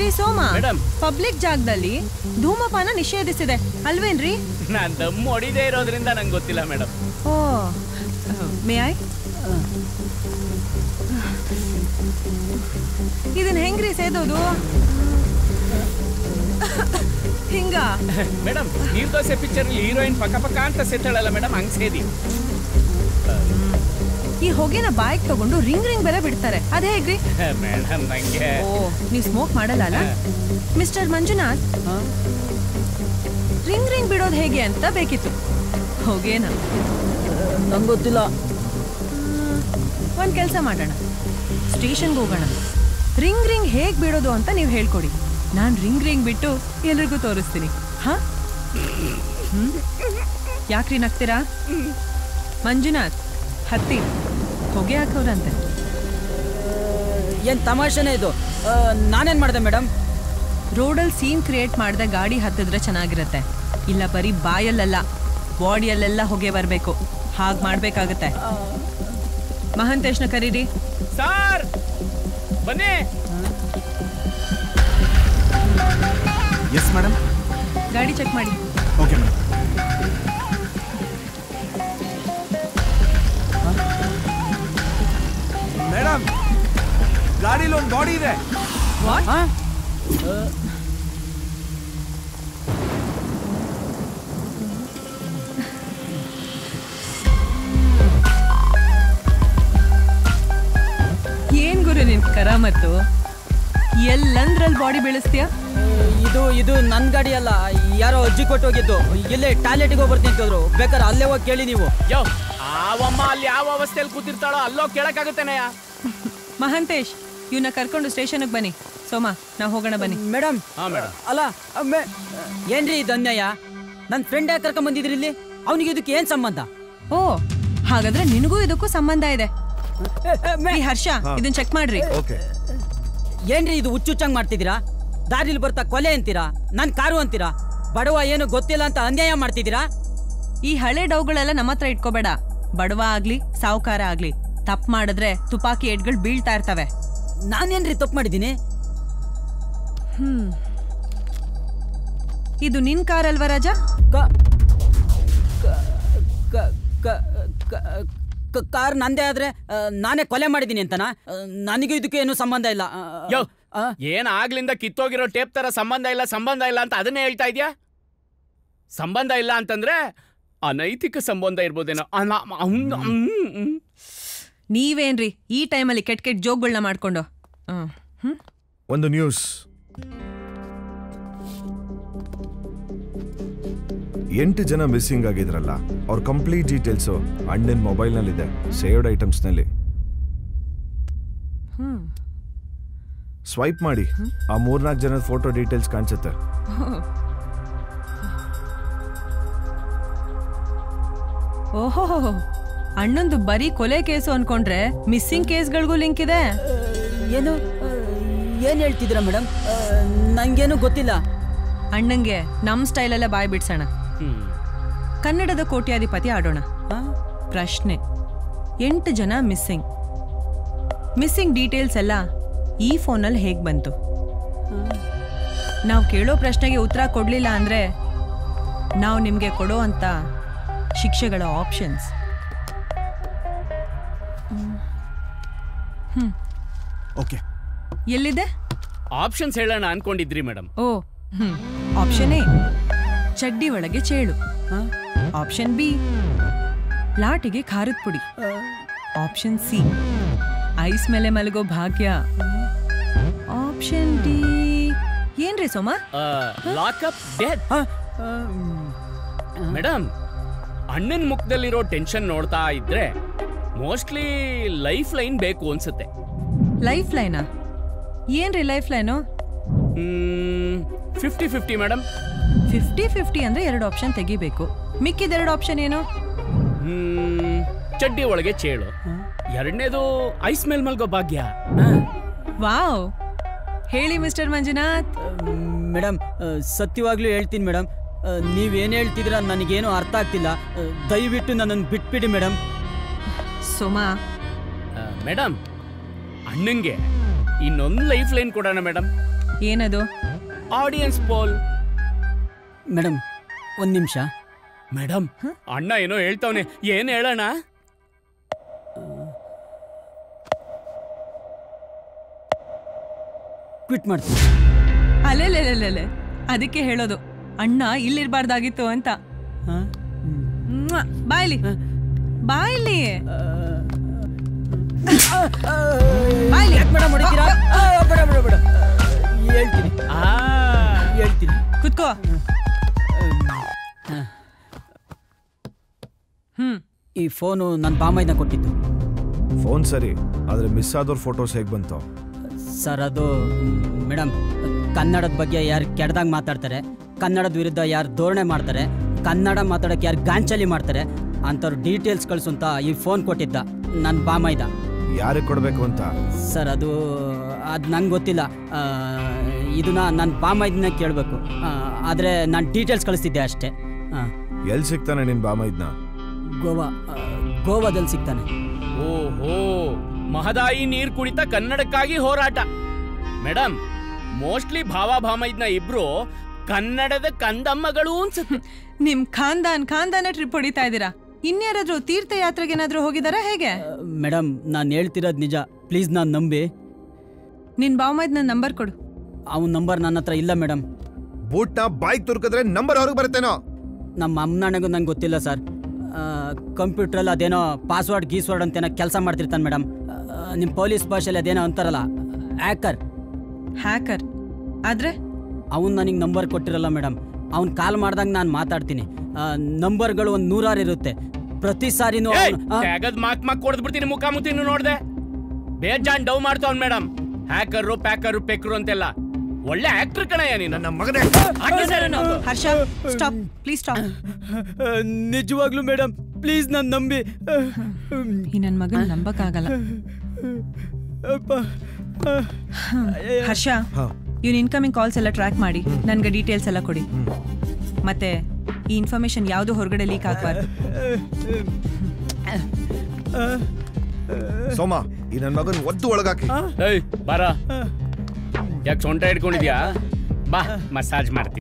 ರೀ ಸೋಮ madam. Public ಜಾಗದಲ್ಲಿ ಧೂಮಪಾನ ನಿಷೇಧಿಸಿದೆ ಅಲ್ವೇನ್ರಿ? ನಾನ್ ದಮ್ ಹೊಡಿದೇ ಇರೋದ್ರಿಂದ ನಂಗೆ ಗೊತ್ತಿಲ್ಲ ಮೇಡಮ್ ಓ ಮೇ ಐ? ಇದನ್ ಹೆಂಗ್ರಿ ಸೇದೋದು? ಹಿಂಗ? ಮೇಡಮ್ ನೀರ್ ದೋಸೆ ಪಿಕ್ಚರ್ ಹೀರೋಯಿನ್ ಪಕ್ಕ ಪಕ್ಕ ಅಂತ ಸೇತಾಳಲ್ಲ ಮೇಡಮ್ ಹಂಗ್ ಸೇದಿ. ಈ ಹೊಗೆನ ಬಾಯಿಗೆ ತಗೊಂಡು ರಿಂಗ್ ರಿಂಗ್ ಬೆಲೆ ಬಿಡ್ತಾರೆ. ಅದೇ ಹೇಗ್ರಿ? ಮೇಡಮ್ ನಂಗೆ. ಓ ನೀವು ಸ್ಮೋಕ್ ಮಾಡಲ್ಲ? ಅಲ್ಲ ಮಿಸ್ಟರ್ ಮಂಜುನಾಥ್? ರಿಂಗ್ ರಿಂಗ್ ಬಿಡೋದು ಹೇಗೆ ಅಂತ ಬೇಕಿತ್ತು. ಹೊಗೆನ. ನಂಗೆ ಗೊತ್ತಿಲ್ಲ ಒಂದ್ ಕೆಲಸ ಮಾಡೋಣ. ಸ್ಟೇಷನ್ಗೆ ಹೋಗೋಣ. ರಿಂಗ್ ರಿಂಗ್ ಹೇಗ್ ಬಿಡೋದು ಅಂತ ನೀವು ಹೇಳ್ಕೊಡಿ. ನಾನ್ ರಿಂಗ್ ರಿಂಗ್ ಬಿಟ್ಟು ಎಲ್ರಿಗೂ ತೋರಿಸ್ತೀನಿ. ಹಾ? ಯಾಕ್ರಿ ನಗ್ತೀರಾ? ಮಂಜುನಾಥ್ ಹತ್ತಿ. ಹೊಗೆ ಹಾಕೋರಂತೆ ಏನು ತಮಾಷೆನೇ ಇದು? ನಾನೇನ್ ಮಾಡ್ದೆ ಮೇಡಮ್ ರೋಡಲ್ಲಿ ಸೀನ್ ಕ್ರಿಯೇಟ್ ಮಾಡಿದೆ ಗಾಡಿ ಹತ್ತಿದ್ರೆ ಚೆನ್ನಾಗಿರತ್ತೆ. ಇಲ್ಲ ಬರೀ ಬಾಯಲ್ಲೆಲ್ಲ ಬಾಡಿಯಲ್ಲೆಲ್ಲ ಹೊಗೆ ಬರಬೇಕು. ಹಾಗೆ ಮಾಡ್ಬೇಕಾಗತ್ತೆ. ಮಹಂತೇಶ್ನ ಕರೀರಿ. ಸಾರ್! ಬನ್ನಿ! ಎಸ್ ಮೇಡಮ್ ಗಾಡಿ ಚೆಕ್ ಮಾಡಿ. ಓಕೆ ಮೇಡಮ್ ಗಾಡಿಲಿ ಒಂದು ಬಾಡಿ ಇದೆ. ಹಾ? ಏನ್ ಗುರು ನಿನ್ ಕರಾಮತ್ತು? ಎಲ್ಲಂದ್ರಲ್ಲಿ ಬಾಡಿ ಬೆಳೆಸ್ತೀಯ? ಇದು ಇದು ನನ್ನ ಗಾಡಿ ಅಲ್ಲ ಯಾರೋ ಅಜ್ಜಿ ಕೊಟ್ಟು ಹೋಗಿದ್ದು. ಇಲ್ಲೇ ಟಾಯ್ಲೆಟ್ಗೆ ಹೋಗಿ ಅಂತಿದ್ರು ಬೇಕಾದ್ರೆ ಅಲ್ಲೇ ಹೋಗಿ ಕೇಳಿ ನೀವು. ಯೋ ಆವಮ್ಮ ಅಲ್ಲಿ ಯಾವ ಅವಸ್ಥೆಯಲ್ಲಿ ಕೂತಿರ್ತಾಳೋ ಅಲ್ಲೋ ಕೇಳಕ್ಕಾಗತ್ತೇನೆಯ ಮಹಂತೇಶ್ ಇವನ್ನ ಕರ್ಕೊಂಡು ಸ್ಟೇಷನ್ಗೆ ಬನ್ನಿ. ಸೋಮ ನಾವು ಹೋಗೋಣ ಬನ್ನಿ. ಮೇಡಮ್ ಅಲ್ಲ ಮೇ ಏನ್ರಿ ಇದು ಅನ್ಯಾಯ? ನನ್ನ ಫ್ರೆಂಡ್ ಯಾಕೆ ಕರ್ಕೊಂಡ್ ಬಂದಿದ್ರಿ ಇಲ್ಲಿ? ಅವನಿಗೆ ಇದಕ್ಕೆ ಏನ್ ಸಂಬಂಧ? ಓ ಹಾಗಾದ್ರೆ ನಿನಗೂ ಇದಕ್ಕೂ ಸಂಬಂಧ ಇದೆ. ಈ ಹರ್ಷ ಇದನ್ ಚೆಕ್ ಮಾಡ್ರಿ. ಓಕೆ. ಏನ್ರಿ ಇದು ಹುಚ್ಚುಚ್ಚಂಗ್ ಮಾಡ್ತಿದ್ದೀರಾ? ದಾರಿಲಿ ಬರ್ತಾ ಕೊಲೆ ಅಂತೀರಾ? ನನ್ ಕಾರು ಅಂತೀರಾ? ಬಡವ ಏನು ಗೊತ್ತಿಲ್ಲ ಅಂತ ಅನ್ಯಾಯ ಮಾಡ್ತಿದ್ದೀರಾ? ಈ ಹಳೆ ಡೌಗಳೆಲ್ಲ ನಮ್ಮ ಹತ್ರ ಇಟ್ಕೋಬೇಡ. ಬಡವ ಆಗ್ಲಿ ಸಾವುಕಾರ ಆಗ್ಲಿ ತಪ್ಪು ಮಾಡಿದ್ರೆ ತುಪಾಕಿ ಎಡ್ಗಳು ಬೀಳ್ತಾ ಇರ್ತವೆ. ನಾನೇನ್ರಿ ತಪ್ಪು ಮಾಡಿದ್ದೀನಿ? ಹ್ಮ್. ಇದು ನಿನ್ ಕಾರ್ ಅಲ್ವಾ ರಾಜ? ಕ- ಕ- ಕ- ಕ- ಕ- ಕ- ಕಾರ್ ನಂದೇ ಆದ್ರೆ ನಾನೇ ಕೊಲೆ ಮಾಡಿದ್ದೀನಿ ಅಂತನಾ? ನನಗೂ ಇದಕ್ಕೆ ಏನು ಸಂಬಂಧ ಇಲ್ಲ. ಏನ್ ಆಗ್ಲಿಂದ ಕಿತ್ತೋಗಿರೋ ಟೇಪ್ ತರ ಸಂಬಂಧ ಇಲ್ಲ ಸಂಬಂಧ ಇಲ್ಲ ಅಂತ ಅದನ್ನೇ ಹೇಳ್ತಾ ಇದ್ಯಾ? ಸಂಬಂಧ ಇಲ್ಲ ಅಂತಂದ್ರೆ ಅನೈತಿಕ ಸಂಬಂಧ ಇರ್ಬೋದೇನೋ. ನೀವೇನ್ರಿ ಈ ಟೈಮಲ್ಲಿ ಕೆಟ್ಟ ಕೆಟ್ಟ ಜೋಕ್ಗಳನ್ನ ಮಾಡ್ಕೊಂಡು? ಒಂದು ನ್ಯೂಸ್. ಎಂಟು ಜನ ಮಿಸ್ಸಿಂಗ್ ಆಗಿದ್ರಲ್ಲ ಅವ್ರ ಕಂಪ್ಲೀಟ್ ಡೀಟೇಲ್ಸು ಅಣ್ಣನ ಮೊಬೈಲ್ನಲ್ಲಿದೆ ಸೇವ್ಡ್ ಐಟಮ್ಸ್ನಲ್ಲಿ ಸ್ವೈಪ್ ಮಾಡಿ ಆ ಮೂರ್ನಾಲ್ಕು ಜನದ ಫೋಟೋ ಡೀಟೇಲ್ಸ್ ಕಾಣಿಸುತ್ತೆ. ಓಹೋ. ಅಣ್ಣಂದು ಬರೀ ಕೊಲೆ ಕೇಸು ಅನ್ಕೊಂಡ್ರೆ ಮಿಸ್ಸಿಂಗ್ ಕೇಸ್ಗಳಿಗೂ ಲಿಂಕ್ ಇದೆ? ಏನು? ಏನ್ ಹೇಳ್ತಿದ್ರ ಮೇಡಮ್? ನಂಗೇನು ಗೊತ್ತಿಲ್ಲ. ಅಣ್ಣಂಗೆ ನಮ್ ಸ್ಟೈಲಲ್ಲೇ ಬಾಯ್ ಬಿಡ್ಸೋಣ. ಕನ್ನಡದ ಕೋಟ್ಯಾಧಿಪತಿ ಆಡೋಣ. ಪ್ರಶ್ನೆ. ಎಂಟು ಜನ ಮಿಸ್ಸಿಂಗ್. ಮಿಸ್ಸಿಂಗ್ ಡೀಟೇಲ್ಸ್ ಎಲ್ಲ ಈ ಫೋನಲ್ಲಿ ಹೇಗ್ ಬಂತು? ನಾವು ಕೇಳೋ ಪ್ರಶ್ನೆಗೆ ಉತ್ತರ ಕೊಡ್ಲಿಲ್ಲ ಅಂದ್ರೆ ನಾವು ನಿಮ್ಗೆ ಕೊಡೋ ಅಂತ ಶಿಕ್ಷೆಗಳ ಆಪ್ಷನ್ಸ್ ಓಕೆ. ಎಲ್ಲಿದೆ? ಆಪ್ಷನ್ಸ್ ಹೇಳೋಣ ಅನ್ಕೊಂಡಿದ್ರಿ ಮೇಡಮ್. ಓ ಆಪ್ಷನ್ ಎ ಚಡ್ಡಿ ಒಳಗೆ ಚೇಳು. ಆಪ್ಷನ್ ಬಿ ಲಾಟಿಗೆ ಖಾರದ ಪುಡಿ. ಆಪ್ಷನ್ ಸಿ ಐಸ್ ಮೇಲೆ ಮಲಗೋ ಭಾಗ್ಯ. ಆಪ್ಷನ್ ಡಿ ಏನ್ರಿ ಸೋಮ? Lockup death. ಮೇಡಮ್ ಅಣ್ಣನ ಮುಖದಲ್ಲಿರೋ ಟೆನ್ಷನ್ ನೋಡ್ತಾ ಇದ್ರೆ ಮೋಸ್ಟ್ಲಿ ಲೈಫ್ ಲೈನ್ ಬೇಕು ಅನ್ಸುತ್ತೆ. ಲೈಫ್ ಲೈನಾ ಏನ್ರಿ life line fifty fifty madam fifty fifty ಅಂದ್ರೆ ಎರಡು ಆಪ್ಷನ್ ತೆಗಿಬೇಕು. ಮಿಕ್ಕಿದ ಎರಡು ಆಪ್ಷನ್ ಏನು? ಚಡ್ಡಿ ಒಳಗೆ ಚೇಳು. ಎರಡನೇದು ಐಸ್ ಮೇಲ್ ಮಲ್ಗೋ ಭಾಗ್ಯ. ವಾವ್. ಹೇಳಿ ಮಿಸ್ಟರ್ ಮಂಜುನಾಥ್. ಮೇಡಮ್ ಸತ್ಯವಾಗ್ಲೂ ಹೇಳ್ತೀನಿ ಮೇಡಮ್ ನೀವೇನು ಹೇಳ್ತಿದ್ರ ನನಗೇನು ಅರ್ಥ ಆಗ್ತಿಲ್ಲ. ದಯವಿಟ್ಟು ನನ್ನನ್ನು ಬಿಟ್ಬಿಡಿ ಮೇಡಮ್ ಸುಮಾ. ಮೇಡಮ್ ಅಣ್ಣಂಗೆ. ಇನ್ನೊಂದು ಲೈಫ್ ಲೈನ್ ಕೊಡೋಣ ಮೇಡಮ್ ಏನದು? ಆಡಿಯನ್ಸ್ ಪೋಲ್ ಮೇಡಮ್ ಒಂದು ನಿಮಿಷ. ಮೇಡಮ್ ಅಣ್ಣ ಏನೋ ಹೇಳ್ತಾವನೆ. ಏನ್ ಹೇಳೋಣ ಕ್ವಿಟ್ ಮಾಡ್ತೀನಿ. ಅಲ್ಲೇ ಅದಕ್ಕೆ ಹೇಳೋದು. ಅಣ್ಣ ಇಲ್ಲಿರ್ಬಾರ್ದಾಗಿತ್ತು ಅಂತ. ಬಾಯ್ಲಿ. ಬಾಯ್ಲಿ. ಯಾಕೆ ಮೇಡಮ್ ಹೊಡಿತೀರಾ? ಆ, ಬೇಡ ಬೇಡ ಬೇಡ. ಹೇಳ್ತೀನಿ. ಆ. ಹೇಳ್ತೀನಿ. ಕುತ್ಕೋ. ಹ್ಮ್. ಈ ಫೋನು ನನ್ನ ಬಾಮೈನ ಕೊಟ್ಟಿದ್ದು. ಫೋನ್ ಸರಿ ಆದ್ರೆ ಮಿಸ್ ಆದವ್ರ ಫೋಟೋಸ್ ಹೇಗೆ ಬಂತು? ಸರ್ ಅದು ಮೇಡಮ್ ಕನ್ನಡದ ಬಗ್ಗೆ ಯಾರು ಕೆಡ್ದಾಗ ಮಾತಾಡ್ತಾರೆ ಕನ್ನಡದ ವಿರುದ್ಧ ಯಾರು ಧೋರಣೆ ಮಾಡ್ತಾರೆ ಕನ್ನಡ ಮಾತಾಡೋಕೆ ಯಾರು ಗಾಂಚಲಿ ಮಾಡ್ತಾರೆ ಅಂಥವ್ರು ಡೀಟೇಲ್ಸ್ ಕಳಿಸು ಅಂತ ಈ ಫೋನ್ ಕೊಟ್ಟಿದ್ದ ನನ್ನ ಬಾಮೈದ ಯಾರಿಗೆ ಕೊಡಬೇಕು ಅಂತ? ಸರ್ ಅದು ಅದು ನಂಗೆ ಗೊತ್ತಿಲ್ಲ. ಇದನ್ನ ನನ್ನ ಬಾಮೈದನ್ನ ಕೇಳಬೇಕು. ಆದರೆ ನಾನು ಡೀಟೇಲ್ಸ್ ಕಳಿಸ್ತಿದ್ದೆ ಅಷ್ಟೇ. ಹಾಂ ಎಲ್ಲಿ ಸಿಗ್ತಾನೆ ನಿನ್ ಬಾಮೈದ್ನ? ಗೋವಾ ಗೋವಾದಲ್ಲಿ ಸಿಗ್ತಾನೆ. ಓಹೋ ಮಹದಾಯಿ ನೀರು ಕುಡಿತ ಕನ್ನಡಕ್ಕಾಗಿ ಹೋರಾಟ. ಮೇಡಮ್ ಮೋಸ್ಟ್ಲಿ ಭಾವ ಭಾಮೈದ್ನ ಇಬ್ರು ಕನ್ನಡದ ಕಂದಮ್ಮಗಳು ಅನ್ಸುತ್ತೆ. ನಿಮ್ ಖಾನ್ದಾನ್ ಖಾನ್ದಾನ ಟ್ರಿಪ್ ಹೊಡಿತಾ ಇದ್ದೀರಾ? ಇನ್ಯಾರಾದ್ರೂ ತೀರ್ಥಯಾತ್ರೆಗೇನಾದ್ರೂ ಹೋಗಿದಾರಾ ಹೇಗೆ? ಮೇಡಮ್ ನಾನು ಹೇಳ್ತಿರೋದು ನಿಜ. ಪ್ಲೀಸ್ ನಾನು ನಂಬಿ. ನಿನ್ ಬಾವಮೈದ್ ನನ್ನ ನಂಬರ್ ಕೊಡು. ಅವನ ನಂಬರ್ ನನ್ನ ಹತ್ರ ಇಲ್ಲ ಮೇಡಮ್ ಬೂಟ್ನ ಬಾಯ್ ತುರ್ಕಿದ್ರೆ ನಂಬರ್ ಹೊರಗೆ ಬರುತ್ತೇನೋ? ನಮ್ಮ ಅಮ್ಮನಗೂ ನಂಗೆ ಗೊತ್ತಿಲ್ಲ ಸರ್. ಕಂಪ್ಯೂಟ್ರಲ್ಲಿ ಅದೇನೋ ಪಾಸ್ವರ್ಡ್ ಗೀಸ್ವರ್ಡ್ ಅಂತೇನೋ ಕೆಲಸ ಮಾಡ್ತಿರ್ತಾನೆ ಮೇಡಮ್ ನಿಮ್ಮ ಪೊಲೀಸ್ ಭಾಷೆಯಲ್ಲಿ ಅದೇನೋ ಅಂತಾರಲ್ಲ ಹ್ಯಾಕರ್. ಹ್ಯಾಕರ್? ಆದ್ರೆ? ಅವನು ನನಗೆ ನಂಬರ್ ಕೊಟ್ಟಿರಲ್ಲ ಮೇಡಮ್ ಅವ್ನು ಕಾಲ್ ಮಾಡ್ದಂಗೆ ನಾನು ಮಾತಾಡ್ತೀನಿ. ನಂಬರ್ಗಳು ಒಂದು ನೂರಾರು ಇರುತ್ತೆ. ಪ್ರತಿ ಸಾರಿನೂ ಆ, ತೆಗದ್ ಮಾಕ್ ಮಾಕ್ ಕೊಡ್ದ್ ಬಿಡ್ತೀನಿ ಮುಖ ಮುತ್ತಿನ ನೋಡ್ದೆ. ಬೇಜಾನ್ ಡವ್ ಮಾಡ್ತಾವ್ ಮೇಡಮ್ ಹ್ಯಾಕರು ಪ್ಯಾಕರು ಪೆಕ್ರು ಅಂತೆಲ್ಲ. ಒಳ್ಳೆ ಆಕ್ಟರ್ ಕಣಯ್ಯ ನೀನು. ನನ್ನ ಮಗನೇ. Sir. Harsha stop please stop. ನಿಜವಾಗ್ಲೂ ಮೇಡಮ್ ಪ್ಲೀಸ್ ನಾನು ನಂಬಿ. ಈ ನನ್ ಮಗನ್ ನಂಬಕ್ಕಾಗಲ್ಲ. ಹರ್ಷ. ಇವ್ನ ಇನ್ಕಮಿಂಗ್ ಕಾಲ್ಸ್ ಎಲ್ಲ ಟ್ರ್ಯಾಕ್ ಮಾಡಿ. ನನ್ಗೆ ಡೀಟೇಲ್ಸ್ ಎಲ್ಲ ಕೊಡಿ. ಮತ್ತೆ ಈ ಇನ್ಫಾರ್ಮೇಶನ್ ಯಾವುದು ಹೊರಗಡೆ ಲೀಕ್ ಆಗಬಾರ್ದು. ಸೋಮ ಈ ನನ್ನ ಮಗನ್ ಒದ್ದು ಒಳಗಾಕಿ. ಏಯ್ ಬಾರ. ಯಾಕೆ ಸೊಂಟ ಇಟ್ಕೊಂಡಿದ್ಯಾ ಬಾ ಮಸಾಜ್ ಮಾಡ್ತೀನಿ.